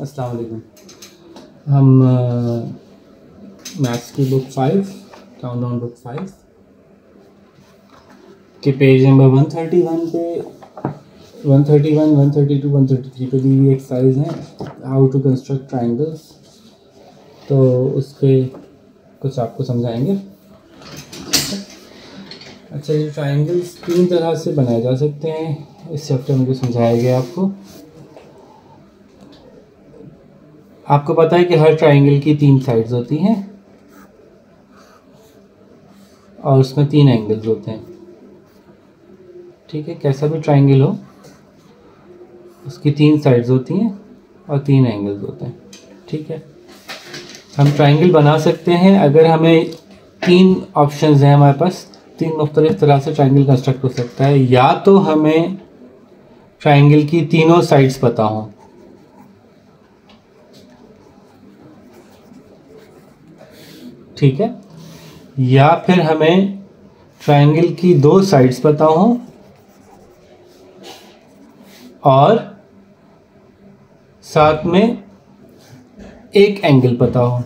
अस्सलाम वालेकुम। हम मैथ्स की book five count down book five के page number one thirty one पे one thirty one one thirty two one thirty three पे दी हुई एक्सरसाइज है हाउ टू कंस्ट्रक्ट ट्राइंगल्स तो उस पर कुछ आपको समझाएँगे? अच्छा ये ट्राइंगल्स तीन तरह से बनाए जा सकते हैं, इस चैप्टर में जो समझाया गया आपको। आपको पता है कि हर ट्राइंगल की तीन साइड्स होती हैं और उसमें तीन एंगल्स होते हैं। ठीक है, कैसा भी ट्राइंगल हो, उसकी तीन साइड्स होती हैं और तीन एंगल्स होते हैं। ठीक है, हम ट्राइंगल बना सकते हैं। अगर हमें तीन ऑप्शंस हैं हमारे पास, तीन मुख्तलिफ़ तरह से ट्राइंगल कंस्ट्रक्ट हो सकता है। या तो हमें ट्राइंगल की तीनों साइड्स पता हों। ठीक है? या फिर हमें ट्राइंगल की दो साइड्स पता हों और साथ में एक एंगल पता हो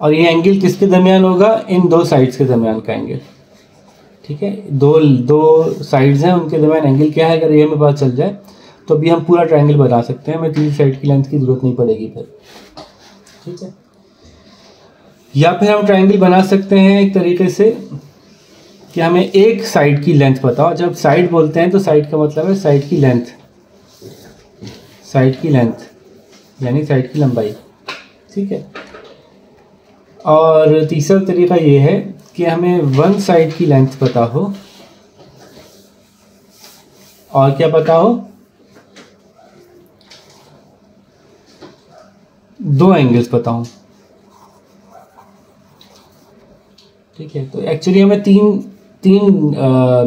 और ये एंगल किसके दरमियान होगा? इन दो साइड्स के दरमियान का एंगल ठीक है? दो दो साइड्स हैं, उनके दरमियान एंगल क्या है? अगर ये हमें पता चल जाए तो अभी हम पूरा ट्रायंगल बना सकते हैं, हमें तीन साइड की लेंथ की ज़रूरत नहीं पड़ेगी फिर। ठीक है? या फिर हम ट्रायंगल बना सकते हैं एक तरीके से कि हमें एक साइड की लेंथ पता हो जब साइड बोलते हैं तो साइड का मतलब है साइड की लेंथ साइड की लेंथ यानी साइड की लंबाई। ठीक है? और तीसरा तरीका ये है कि हमें वन साइड की लेंथ पता हो और क्या पता हो दो एंगल्स हो ठीक है तो एक्चुअली हमें तीन तीन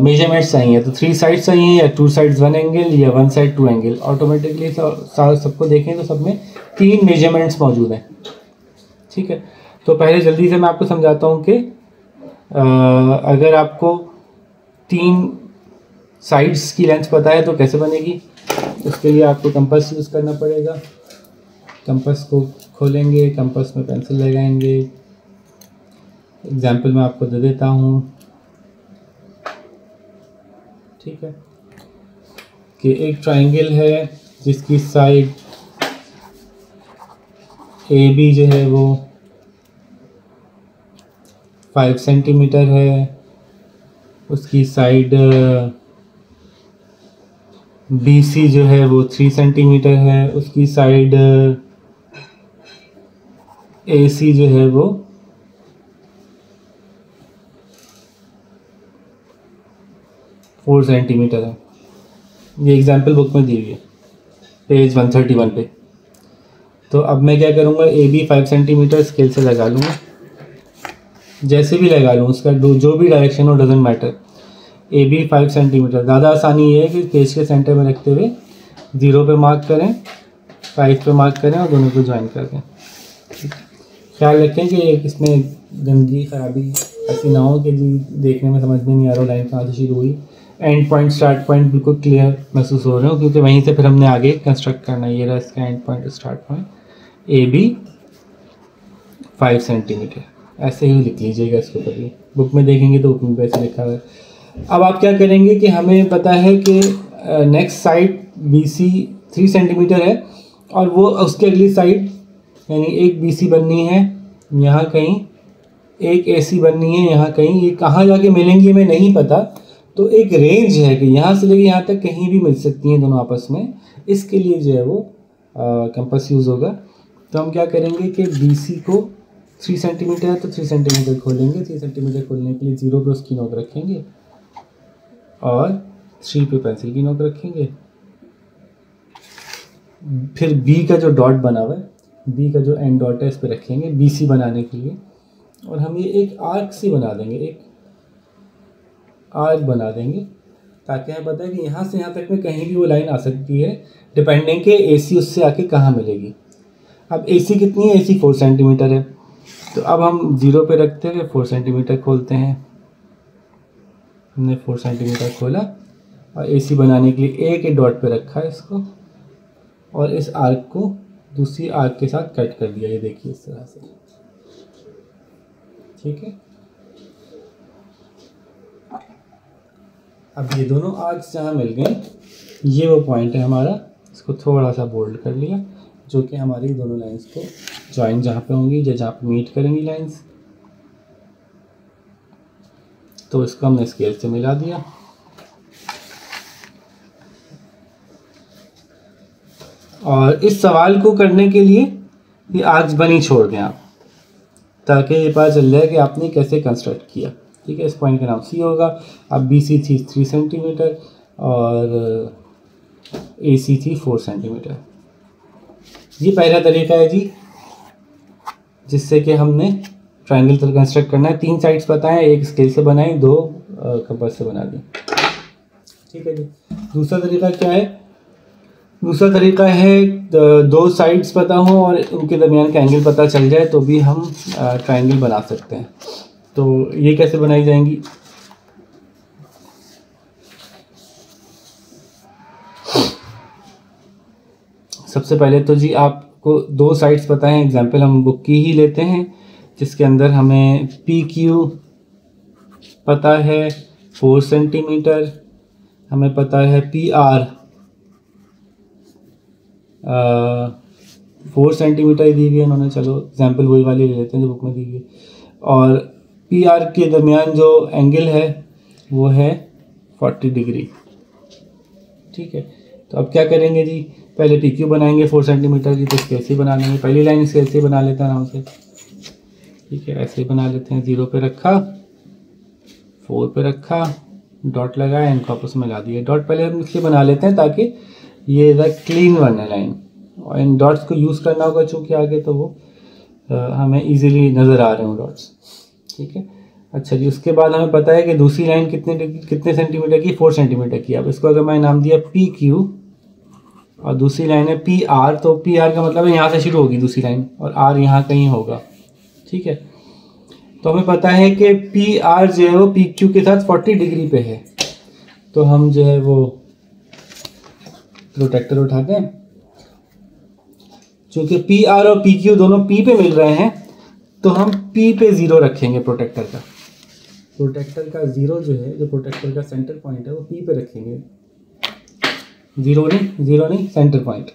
मेजरमेंट्स चाहिए। तो थ्री साइड्स चाहिए या टू साइड्स वन एंगल या one side two angle automatically सबको देखें तो सब में तीन मेजरमेंट्स मौजूद हैं। ठीक है तो पहले जल्दी से मैं आपको समझाता हूँ कि अगर आपको तीन साइड्स की लेंथ पता है तो कैसे बनेगी? उसके लिए आपको कंपस यूज़ करना पड़ेगा। कंपस को खोलेंगे कंपस में पेंसिल लगाएँगे। एग्ज़ाम्पल मैं आपको दे देता हूँ। ठीक है? कि एक ट्रायंगल है जिसकी साइड ए बी जो है वो फाइव सेंटीमीटर है। उसकी साइड बी सी जो है वो थ्री सेंटीमीटर है। उसकी साइड ए सी जो है वो फोर सेंटीमीटर है। ये एग्ज़ाम्पल बुक में दी हुई है पेज वन थर्टी वन पे। तो अब मैं क्या करूँगा A B five centimetre scale से लगा लूँगा। जैसे भी लगा लूँ, उसका जो भी डायरेक्शन हो doesn't matter A B five centimetre ज़्यादा आसानी ये है कि पेज के सेंटर में रखते हुए ज़ीरो पे मार्क करें फाइव पे मार्क करें और दोनों को ज्वाइन कर दें। ख्याल रखें कि इसमें गंदगी खराबी, ऐसी ना हो कि जी देखने में समझ में नहीं आ रहा लाइन कहाँ से शुरू हुई। एंड पॉइंट स्टार्ट पॉइंट बिल्कुल क्लियर महसूस हो रहे हो, क्योंकि वहीं से फिर हमने आगे कंस्ट्रक्ट करना ये रहा इसका end point start point A B five centimetre ऐसे ही लिख लीजिएगा इसके ऊपर कभी बुक में देखेंगे तो बुक में ऐसे लिखा हुआ है। अब आप क्या करेंगे कि हमें पता है कि next side B C three centimetre है और वो उसके अगली साइड यानी एक बी सी बननी है, यहाँ कहीं एक ए सी बननी है, यहाँ कहीं, ये कहाँ जाके मिलेंगी हमें नहीं पता। तो एक रेंज है कि यहाँ से लेके यहाँ तक कहीं भी मिल सकती हैं दोनों आपस में। इसके लिए जो है वो कंपस यूज़ होगा। तो हम क्या करेंगे कि बी सी को थ्री सेंटीमीटर है तो थ्री सेंटीमीटर खोलेंगे। थ्री सेंटीमीटर खोलने के लिए ज़ीरो पे उसकी नोक रखेंगे और थ्री पे पेंसिल की नोक रखेंगे। फिर बी का जो डॉट बना हुआ है बी का जो एंड डॉट है, इस पर रखेंगे बी सी बनाने के लिए। और हम ये एक आर्क सी बना देंगे, एक आर्क बना देंगे, ताकि हमें पता है कि यहाँ से यहाँ तक में कहीं भी वो लाइन आ सकती है डिपेंडिंग के ए सी उससे आके कहाँ मिलेगी। अब ए सी कितनी है? ए सी फोर सेंटीमीटर है। तो अब हम ज़ीरो पे रखते हुए फोर सेंटीमीटर खोलते हैं। हमने फोर सेंटीमीटर खोला, और ए सी बनाने के लिए एक ही डॉट पे रखा है इसको, और इस आर्क को दूसरी आर्क के साथ कट कर दिया, ये देखिए इस तरह से। ठीक है? अब ये दोनों आर्क्स जहाँ मिल गए ये वो पॉइंट है हमारा। इसको थोड़ा सा बोल्ड कर लिया, जो कि हमारी दोनों लाइंस को ज्वाइन जहाँ पे होंगी या जहाँ पे मीट करेंगी लाइंस तो इसको हमने स्केल से मिला दिया। और इस सवाल को करने के लिए ये आर्क्स बनी छोड़ दें आप, ताकि ये पता चल जाए कि आपने कैसे कंस्ट्रक्ट किया। ठीक है, इस पॉइंट का नाम सी होगा। अब बी सी थी थ्री सेंटीमीटर और ए सी थी फोर सेंटीमीटर ये पहला तरीका है जी, जिससे कि हमने ट्रायंगल तर कंस्ट्रक्ट करना है। तीन साइड्स है एक स्केल से बनाई दो कंपास से बना दें। ठीक है जी। दूसरा तरीका क्या है? दूसरा तरीका है दो साइड्स पता हो और उनके दरमियान का एंगल पता चल जाए तो भी हम ट्राइंगल बना सकते हैं। तो ये कैसे बनाई जाएँगी? सबसे पहले तो जी आपको दो साइड्स पता है। एग्जांपल हम बुक की ही लेते हैं, जिसके अंदर हमें पी क्यू पता है फोर सेंटीमीटर हमें पता है पी आर फोर सेंटीमीटर ही दी हुई है उन्होंने, चलो एग्ज़ाम्पल वही वाली ले लेते हैं जो बुक में दी हुई और पी आर के दरमियान जो एंगल है, वो है फोर्टी डिग्री ठीक है? तो अब क्या करेंगे जी? पहले पी क्यू बनाएँगे फोर सेंटीमीटर की तो स्केल से बना लेंगे। पहली लाइन स्केल से बना लेते हैं आराम से। ठीक है, ऐसे ही बना लेते हैं। ज़ीरो पे रखा फोर पे रखा डॉट लगाया, इनको आपस में ला दिए डॉट पहले हम इसलिए बना लेते हैं ताकि ये इधर क्लीन वन है लाइन और इन डॉट्स को यूज़ करना होगा चूँकि आगे तो वो हमें ईजिली नज़र आ रहे हो डॉट्स ठीक है? अच्छा जी, उसके बाद हमें पता है कि दूसरी लाइन कितने कितने सेंटीमीटर की? फोर सेंटीमीटर की। अब इसको अगर मैं नाम दिया पी क्यू और दूसरी लाइन है पी आर तो पी आर का मतलब है यहाँ से शुरू होगी दूसरी लाइन और आर यहाँ कहीं होगा। ठीक है? तो हमें पता है कि पी आर जो है वो पी क्यू के साथ फोर्टी डिग्री पे है। तो हम जो है वो प्रोटेक्टर उठाते हैं। चूँकि पी आर और पी क्यू दोनों पी पे मिल रहे हैं तो हम पी पे ज़ीरो रखेंगे प्रोटेक्टर का। प्रोटेक्टर का ज़ीरो जो है जो प्रोटेक्टर का सेंटर पॉइंट है वो पी पे रखेंगे। ज़ीरो नहीं ज़ीरो नहीं सेंटर पॉइंट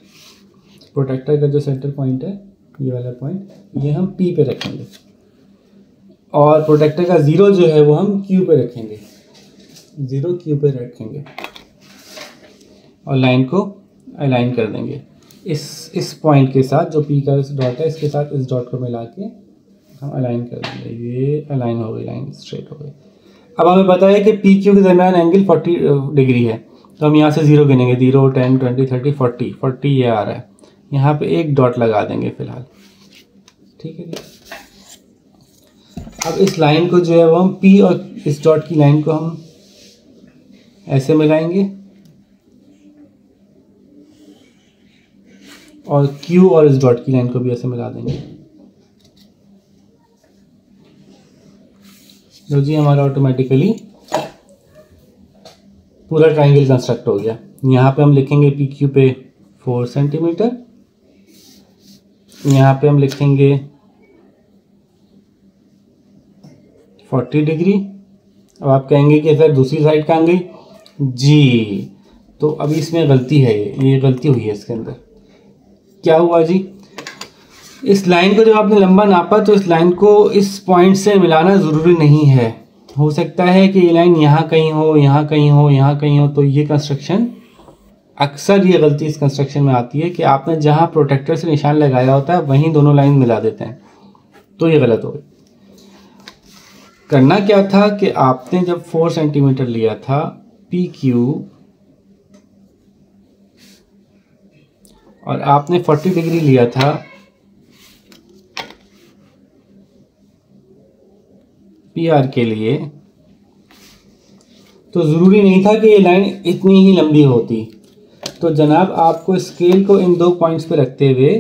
प्रोटेक्टर का जो सेंटर पॉइंट है ये वाला पॉइंट ये हम पी पे रखेंगे। और प्रोटेक्टर का ज़ीरो जो है वो हम क्यू पे रखेंगे। ज़ीरो क्यू पे रखेंगे। और लाइन को अलाइन कर देंगे। इस इस पॉइंट के साथ जो पी का डॉट है, इसके साथ इस डॉट को मिला के हम अलाइन कर देंगे। ये अलाइन हो गई लाइन स्ट्रेट हो गई। अब हमें पता है कि पी क्यू के दरमियान एंगल फोर्टी डिग्री है। तो हम यहाँ से zero गिनेंगे। Zero ten twenty thirty forty forty ये आ रहा है। यहाँ पे एक डॉट लगा देंगे फ़िलहाल। ठीक है अब इस लाइन को जो है वो हम पी और इस डॉट की लाइन को हम ऐसे मिलाएँगे। और Q और इस डॉट की लाइन को भी ऐसे मिला देंगे। जो जी, हमारा ऑटोमेटिकली पूरा ट्राइंगल कंस्ट्रक्ट हो गया। यहाँ पे हम लिखेंगे पी क्यू पे फोर सेंटीमीटर यहाँ पे हम लिखेंगे फोर्टी डिग्री अब आप कहेंगे कि सर दूसरी साइड कहाँ गई? जी तो अभी इसमें गलती है ये ये गलती हुई है इसके अंदर। क्या हुआ जी? इस लाइन को जब आपने लंबा नापा तो इस लाइन को इस पॉइंट से मिलाना ज़रूरी नहीं है। हो सकता है कि ये लाइन यहाँ कहीं हो, यहाँ कहीं हो, यहाँ कहीं हो तो ये कंस्ट्रक्शन अक्सर ये गलती इस कंस्ट्रक्शन में आती है कि आपने जहाँ प्रोटेक्टर से निशान लगाया होता है, वहीं दोनों लाइन मिला देते हैं। तो ये गलत हो गई। करना क्या था कि आपने जब फोर सेंटीमीटर लिया था पी क्यू और आपने फोर्टी डिग्री लिया था। पी आर के लिए। तो ज़रूरी नहीं था कि ये लाइन इतनी ही लंबी होती। तो जनाब, आपको स्केल को इन दो पॉइंट्स पे रखते हुए,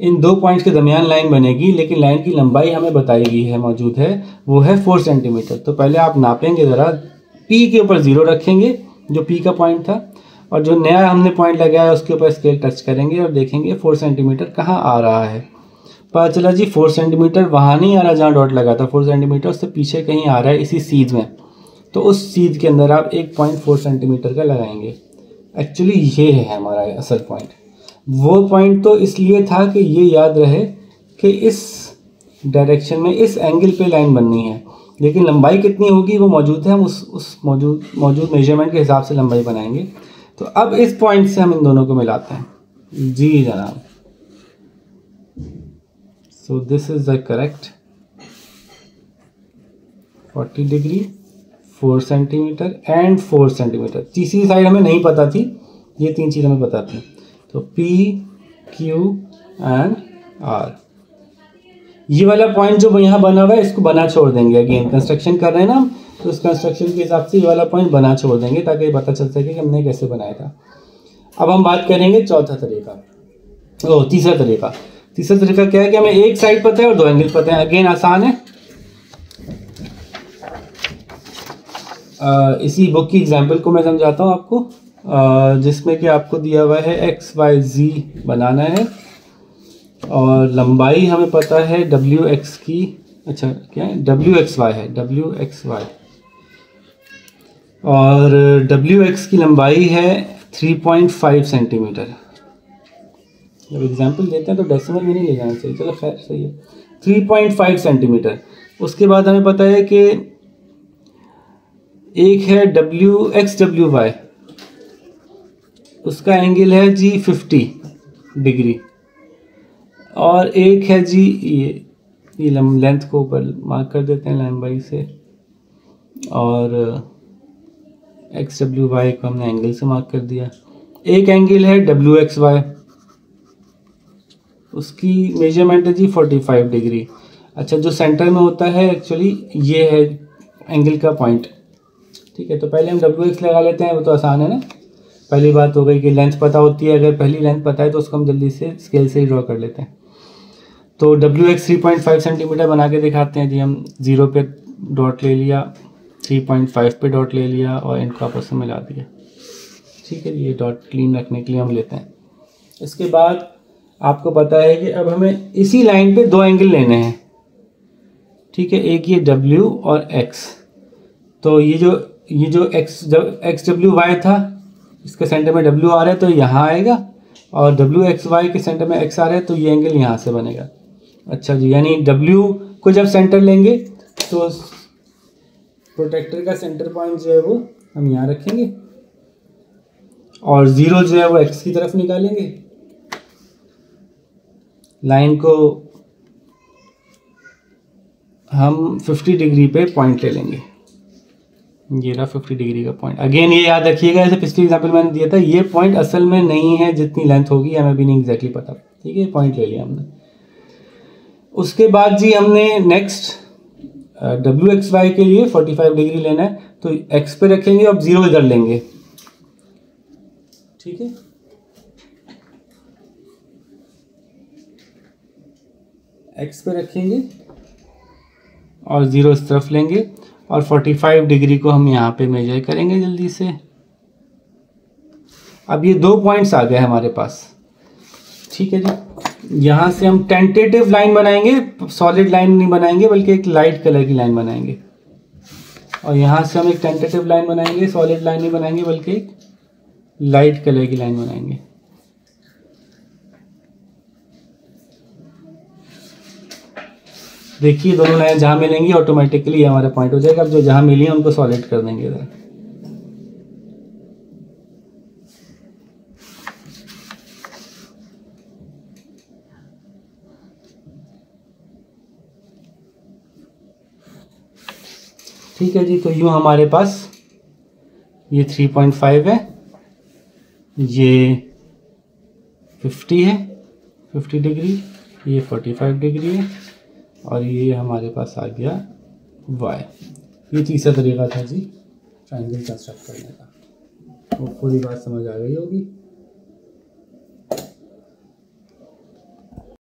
इन दो पॉइंट्स के दरमियान लाइन बनेगी, लेकिन लाइन की लंबाई हमें बताई गई है, मौजूद है। वो है फोर सेंटीमीटर तो पहले आप नापेंगे ज़रा। पी के ऊपर ज़ीरो रखेंगे, जो पी का पॉइंट था। और जो नया हमने पॉइंट लगाया है, उसके ऊपर स्केल टच करेंगे और देखेंगे फोर सेंटीमीटर कहाँ आ रहा है। पता चला जी फोर सेंटीमीटर वहाँ नहीं आ रहा जहाँ डॉट लगा था। फोर सेंटीमीटर उससे पीछे कहीं आ रहा है इसी सीज में। तो उस सीज के अंदर आप एक पॉइंट फोर सेंटीमीटर का लगाएँगे। एक्चुअली ये है हमारा असल पॉइंट वो पॉइंट तो इसलिए था कि ये याद रहे कि इस डायरेक्शन में, इस एंगल पे लाइन बननी है। लेकिन लंबाई कितनी होगी, वो मौजूद है, हम उस उस मौजूद मौजूद मेज़रमेंट के हिसाब से लंबाई बनाएँगे। तो अब इस पॉइंट से हम इन दोनों को मिलाते हैं। जी जनाब। So this is the correct 40 degree 4 centimetre and 4 centimetre तीसरी साइड हमें नहीं पता थी, ये तीन चीज़ हमें पता थी। तो P, Q एंड R ये वाला पॉइंट जो यहाँ बना हुआ है, इसको बना छोड़ देंगे। अगेन कंस्ट्रक्शन कर रहे हैं ना हम। तो उस कंस्ट्रक्शन के हिसाब से ये वाला पॉइंट बना छोड़ देंगे ताकि पता चल सके कि हमने कैसे बनाया था। अब हम बात करेंगे चौथा तरीका ओ तीसरा तरीका। तीसरा तरीका क्या है कि हमें एक साइड पता है और दो एंगल पता है। अगेन आसान है। आ, इसी बुक की एग्जांपल को मैं समझाता हूँ आपको। जिसमें कि आपको दिया हुआ है एक्स वाई जी बनाना है। और लंबाई हमें पता है डब्ल्यू एक्स की अच्छा क्या है? डब्ल्यू एक्स वाई है डब्ल्यू एक्स वाई और डब्ल्यू एक्स की लंबाई है थ्री पॉइंट फाइव सेंटीमीटर जब एग्ज़ाम्पल देते हैं तो डेसिमल में नहीं ले जाना चाहिए। चलो खैर, सही है। थ्री पॉइंट फाइव सेंटीमीटर उसके बाद हमें पता है कि एक है डब्ल्यू एक्स डब्ल्यू वाई उसका एंगल है जी फिफ्टी डिग्री और एक है जी ये ये लेंथ को ऊपर मार्क कर देते हैं लंबाई से। और एक्स डब्ल्यू वाई को हमने एंगल से मार्क कर दिया। एक एंगल है डब्ल्यू एक्स वाई उसकी मेज़रमेंट है जी फोर्टी फाइव डिग्री अच्छा जो सेंटर में होता है एक्चुअली ये है एंगल का पॉइंट ठीक है तो पहले हम डब्ल्यू एक्स लगा लेते हैं, वो तो आसान है ना। पहली बात हो गई कि लेंथ पता होती है, अगर पहली लेंथ पता है तो उसको हम जल्दी से स्केल से ही ड्रॉ कर लेते हैं। तो W X three point five centimetre बना के दिखाते हैं जी, हम ज़ीरो पे डॉट ले लिया। थ्री पॉइंट फाइव पे डॉट ले लिया और इनको आपस में मिला दिया। ठीक है, ये डॉट क्लीन रखने के लिए हम लेते हैं। इसके बाद आपको पता है कि अब हमें इसी लाइन पे दो एंगल लेने हैं। ठीक है, एक ये डब्ल्यू और एक्स तो ये जो ये जो एक्स जब एक्स डब्ल्यू वाई था, इसके सेंटर में डब्ल्यू आ रहा है तो यहाँ आएगा। और डब्ल्यू एक्स वाई के सेंटर में एक्स आ रहा है तो ये एंगल यहाँ से बनेगा। अच्छा जी, यानी डब्ल्यू को जब सेंटर लेंगे तो प्रोटेक्टर का सेंटर पॉइंट जो है वो हम यहाँ रखेंगे। और ज़ीरो जो है वो एक्स की तरफ़ निकालेंगे। लाइन को हम 50 डिग्री पे पॉइंट ले लेंगे। ये रहा 50 डिग्री का पॉइंट अगेन ये याद रखिएगा, जैसे पिछली एग्जांपल मैंने दिया था, ये पॉइंट असल में नहीं है जितनी लेंथ होगी, हमें भी नहीं एग्जैक्टली पता। ठीक है पॉइंट ले लिया हमने। उसके बाद जी हमने नेक्स्ट डब्ल्यू एक्स वाई के लिए 45 डिग्री लेना है तो एक्स पे रखेंगे और ज़ीरो इधर लेंगे। ठीक है? एक्स पे रखेंगे और ज़ीरो इस तरफ़ लेंगे और 45 डिग्री को हम यहाँ पे मेजर करेंगे जल्दी से। अब ये दो पॉइंट्स आ गए हमारे पास। ठीक है जी? यहाँ से हम टेंटेटिव लाइन बनाएँगे सॉलिड लाइन नहीं बनाएँगे, बल्कि एक लाइट कलर की लाइन बनाएँगे। और यहाँ से हम एक टेंटेटिव लाइन बनाएँगे सॉलिड लाइन नहीं बनाएँगे, बल्कि एक लाइट कलर की लाइन बनाएँगे। देखिए, दोनों लाइन जहाँ मिलेंगी ऑटोमेटिकली हमारा पॉइंट हो जाएगा। अब जो जहाँ मिली है, उनको सॉलिड कर देंगे इधर। ठीक है जी तो यूँ हमारे पास ये 3.5 है, ये 50 है 50 डिग्री ये 45 डिग्री है, और ये हमारे पास आ गया वाई ये तीसरा तरीका था जी ट्राइंगल कंस्ट्रक्ट करने का। वो पूरी बात समझ आ गई होगी।